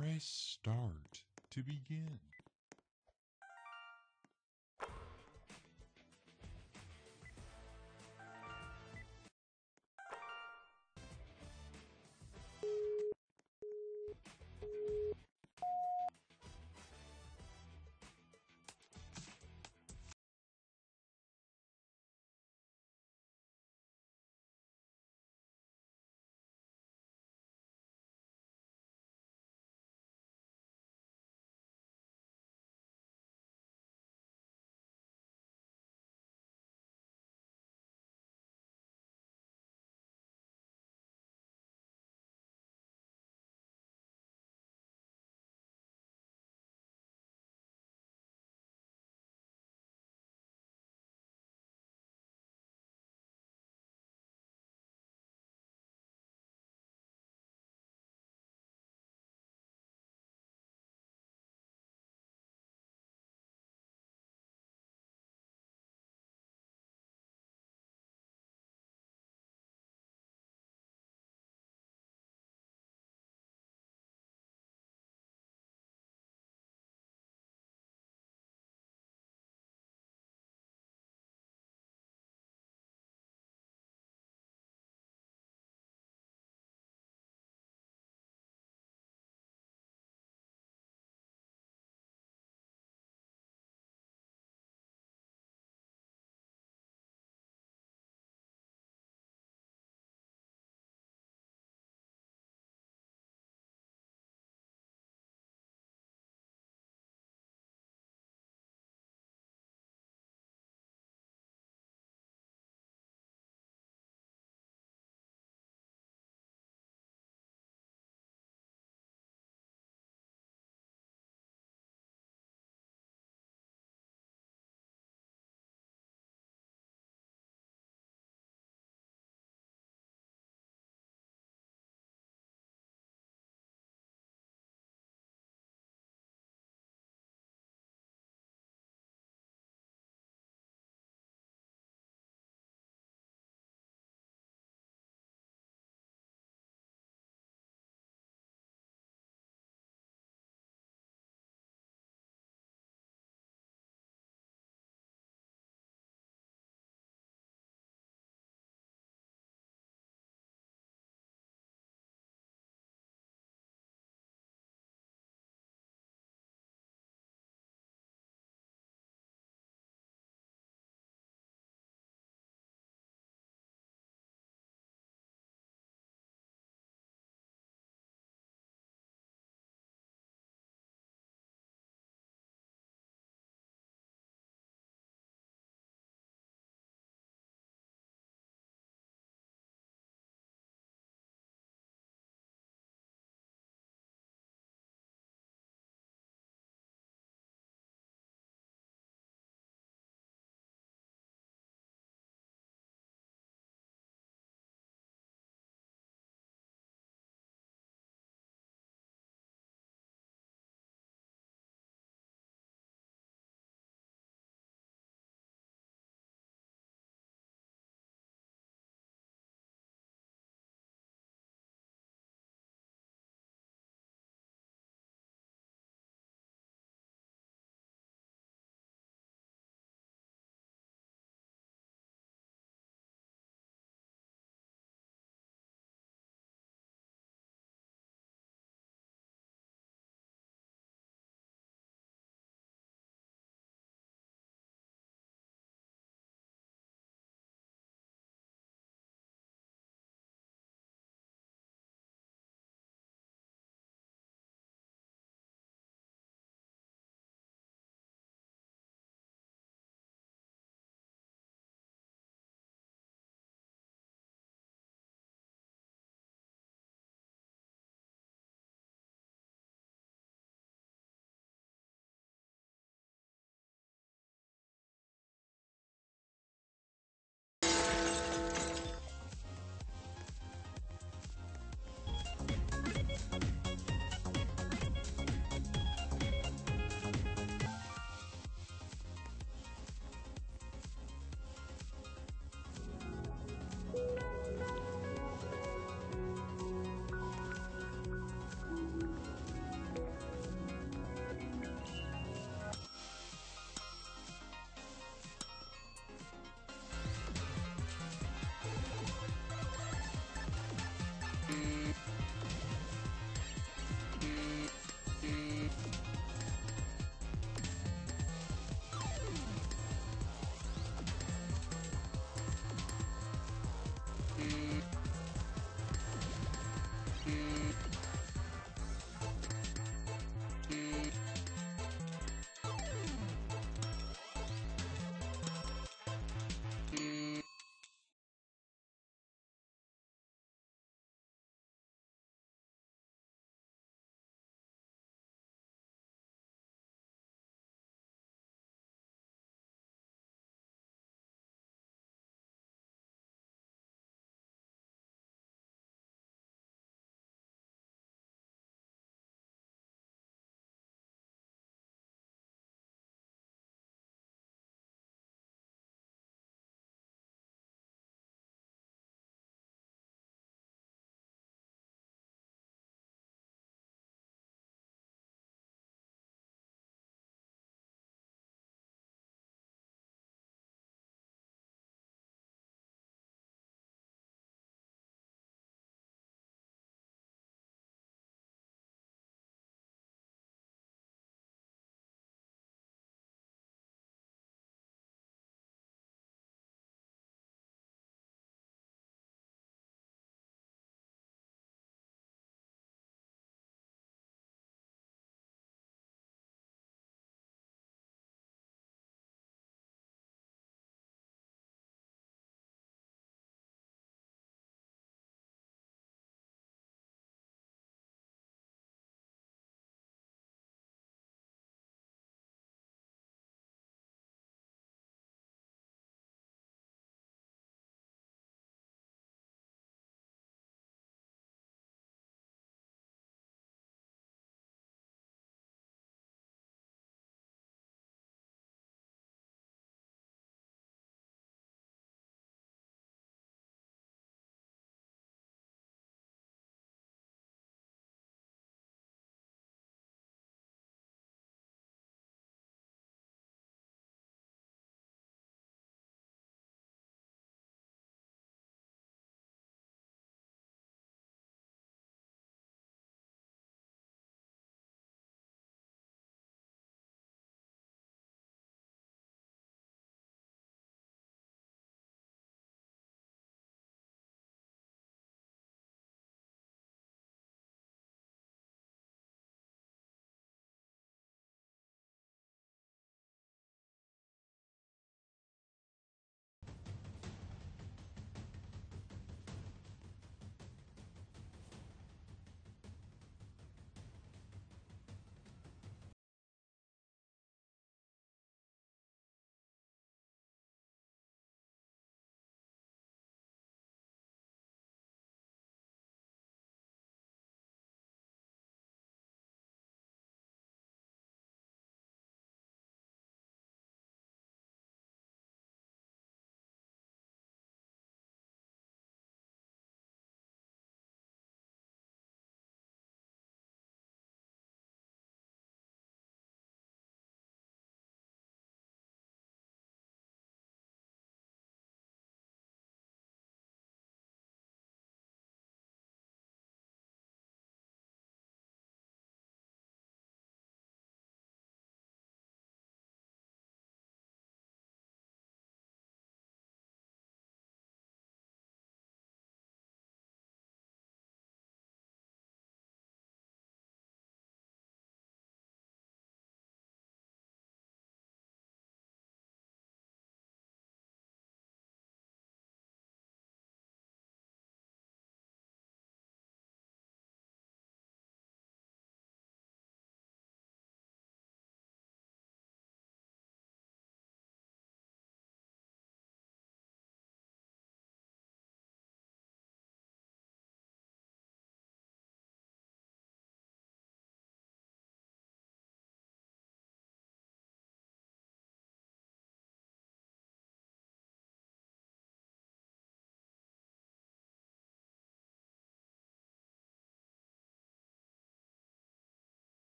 Press start to begin.